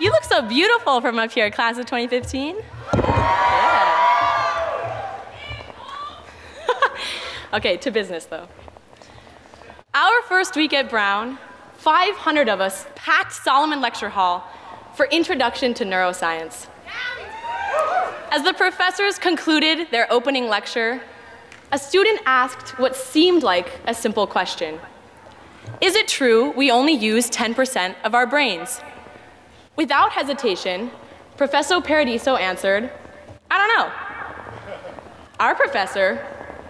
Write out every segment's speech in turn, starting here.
You look so beautiful from up here, class of 2015. Yeah. okay, to business though. Our first week at Brown, 500 of us packed Salomon Lecture Hall for Introduction to Neuroscience. As the professors concluded their opening lecture, a student asked what seemed like a simple question. Is it true we only use 10% of our brains? Without hesitation, Professor Paradiso answered, I don't know. Our professor,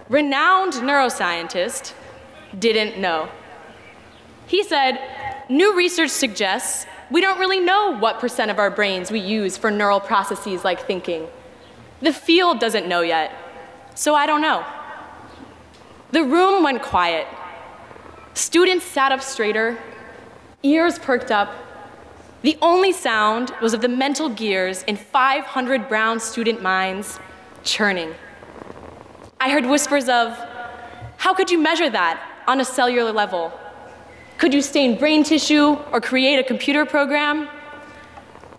renowned neuroscientist, didn't know. He said, new research suggests we don't really know what percent of our brains we use for neural processes like thinking. The field doesn't know yet, so I don't know. The room went quiet. Students sat up straighter, ears perked up. The only sound was of the mental gears in 500 Brown student minds churning. I heard whispers of, how could you measure that on a cellular level? Could you stain brain tissue or create a computer program?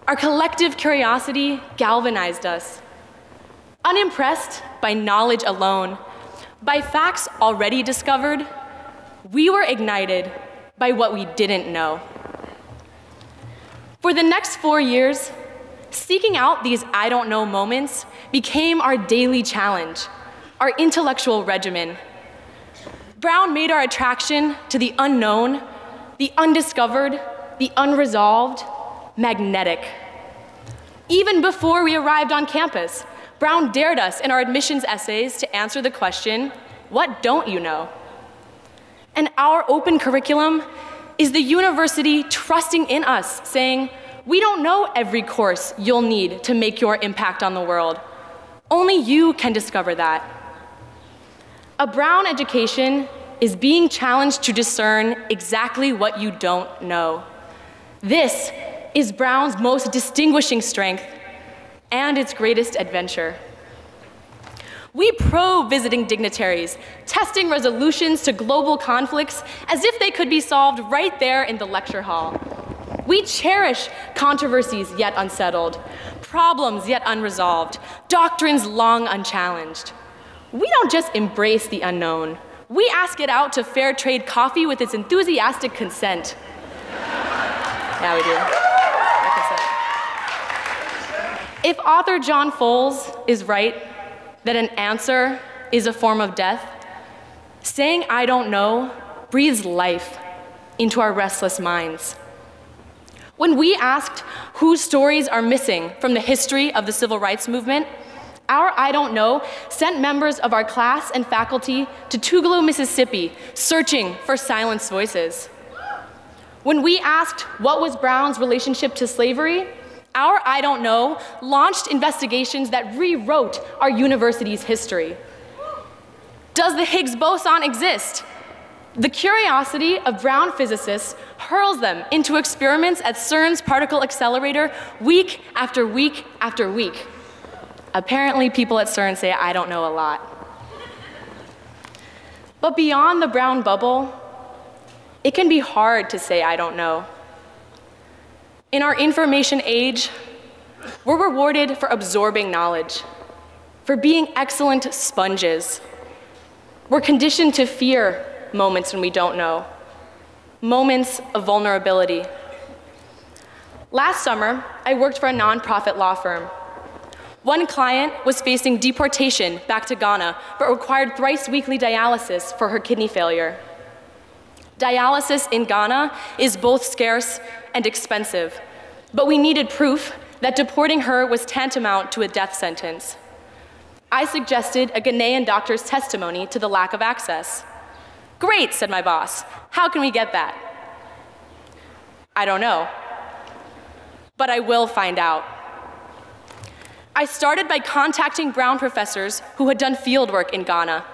Our collective curiosity galvanized us. Unimpressed by knowledge alone, by facts already discovered, we were ignited by what we didn't know. For the next four years, seeking out these I don't know moments became our daily challenge, our intellectual regimen. Brown made our attraction to the unknown the undiscovered, the unresolved, magnetic. Even before we arrived on campus, Brown dared us in our admissions essays to answer the question, what don't you know? And our open curriculum is the university trusting in us, saying, we don't know every course you'll need to make your impact on the world. Only you can discover that. A Brown education is being challenged to discern exactly what you don't know. This is Brown's most distinguishing strength and its greatest adventure. We probe visiting dignitaries, testing resolutions to global conflicts as if they could be solved right there in the lecture hall. We cherish controversies yet unsettled, problems yet unresolved, doctrines long unchallenged. We don't just embrace the unknown, we ask it out to fair trade coffee with its enthusiastic consent. yeah, we do. If author John Fowles is right that an answer is a form of death, saying I don't know breathes life into our restless minds. When we asked whose stories are missing from the history of the civil rights movement, our I Don't Know sent members of our class and faculty to Tougaloo, Mississippi, searching for silenced voices. When we asked what was Brown's relationship to slavery, our I Don't Know launched investigations that rewrote our university's history. Does the Higgs boson exist? The curiosity of Brown physicists hurls them into experiments at CERN's particle accelerator week after week after week. Apparently, people at CERN say I don't know a lot. But beyond the brown bubble, it can be hard to say I don't know. In our information age, we're rewarded for absorbing knowledge, for being excellent sponges. We're conditioned to fear moments when we don't know, moments of vulnerability. Last summer, I worked for a nonprofit law firm one client was facing deportation back to Ghana, but required thrice weekly dialysis for her kidney failure. Dialysis in Ghana is both scarce and expensive, but we needed proof that deporting her was tantamount to a death sentence. I suggested a Ghanaian doctor's testimony to the lack of access. Great, said my boss. How can we get that? I don't know. But I will find out. I started by contacting Brown professors who had done fieldwork in Ghana.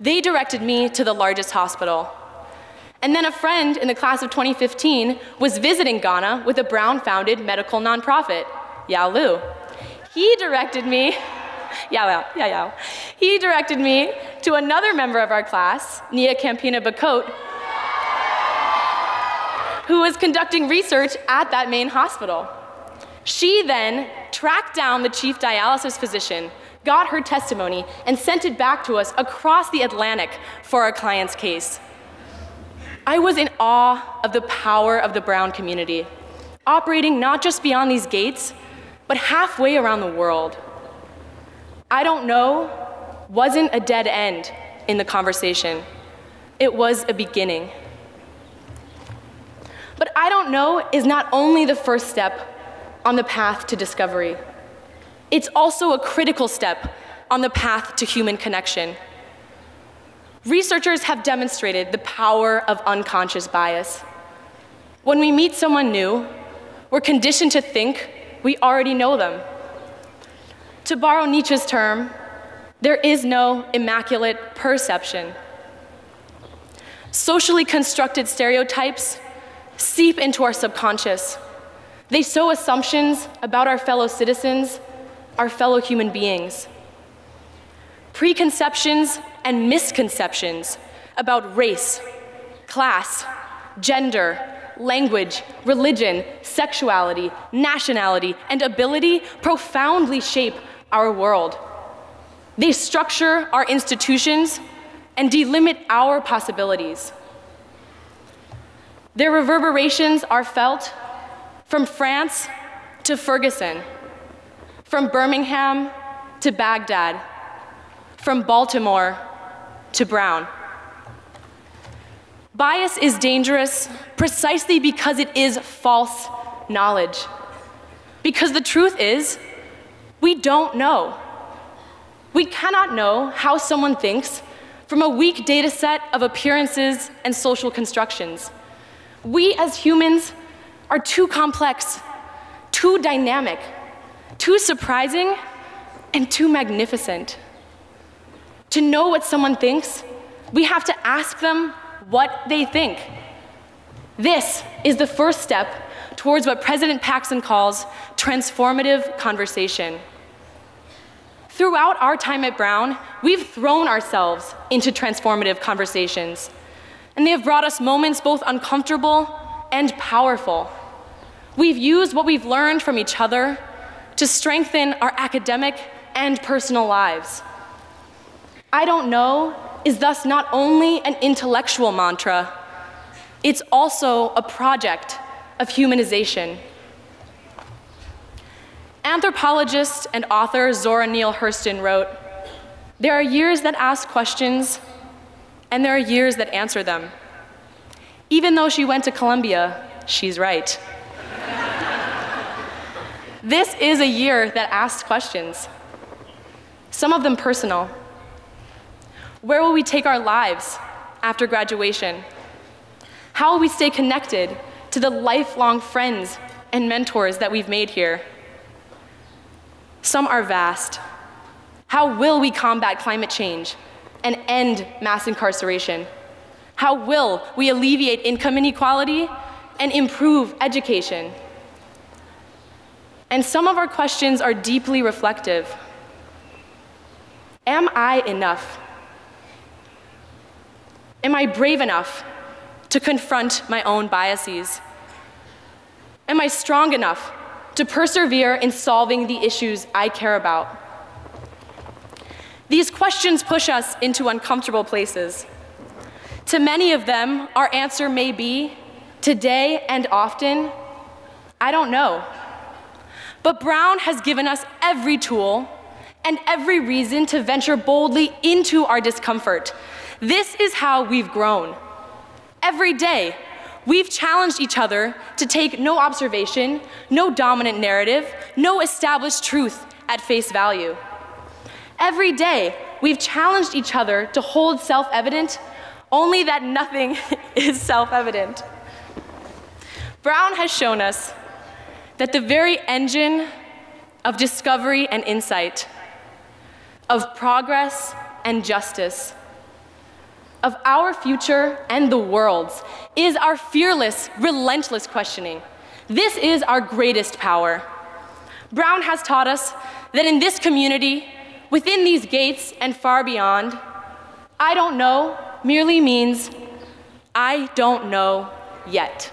They directed me to the largest hospital. And then a friend in the class of 2015 was visiting Ghana with a Brown founded medical nonprofit, Yao Lu. He directed me, Yao Yao, Yao Yao. He directed me to another member of our class, Nia Campina Bakot, who was conducting research at that main hospital. She then tracked down the chief dialysis physician, got her testimony, and sent it back to us across the Atlantic for our client's case. I was in awe of the power of the Brown community, operating not just beyond these gates, but halfway around the world. I don't know wasn't a dead end in the conversation, it was a beginning. But I don't know is not only the first step on the path to discovery, it's also a critical step on the path to human connection. Researchers have demonstrated the power of unconscious bias. When we meet someone new, we're conditioned to think we already know them. To borrow Nietzsche's term, there is no immaculate perception. Socially constructed stereotypes seep into our subconscious. They sow assumptions about our fellow citizens, our fellow human beings. Preconceptions and misconceptions about race, class, gender, language, religion, sexuality, nationality, and ability profoundly shape our world. They structure our institutions and delimit our possibilities. Their reverberations are felt from France to Ferguson, from Birmingham to Baghdad, from Baltimore to Brown. Bias is dangerous precisely because it is false knowledge. Because the truth is, we don't know. We cannot know how someone thinks from a weak data set of appearances and social constructions. We as humans are too complex, too dynamic, too surprising, and too magnificent. To know what someone thinks, we have to ask them what they think. This is the first step towards what President Paxson calls transformative conversation. Throughout our time at Brown, we've thrown ourselves into transformative conversations, and they have brought us moments both uncomfortable and powerful. We've used what we've learned from each other to strengthen our academic and personal lives. I don't know is thus not only an intellectual mantra, it's also a project of humanization. Anthropologist and author Zora Neale Hurston wrote, There are years that ask questions, and there are years that answer them. Even though she went to Columbia, she's right. this is a year that asks questions, some of them personal. Where will we take our lives after graduation? How will we stay connected to the lifelong friends and mentors that we've made here? Some are vast. How will we combat climate change and end mass incarceration? How will we alleviate income inequality and improve education? And some of our questions are deeply reflective. Am I enough? Am I brave enough to confront my own biases? Am I strong enough to persevere in solving the issues I care about? These questions push us into uncomfortable places. To many of them, our answer may be today and often, I don't know. But Brown has given us every tool and every reason to venture boldly into our discomfort this is how we've grown. Every day, we've challenged each other to take no observation, no dominant narrative, no established truth at face value. Every day, we've challenged each other to hold self evident only that nothing is self evident. Brown has shown us that the very engine of discovery and insight, of progress and justice, of our future and the world's is our fearless, relentless questioning. This is our greatest power. Brown has taught us that in this community, within these gates and far beyond, I don't know merely means I don't know yet.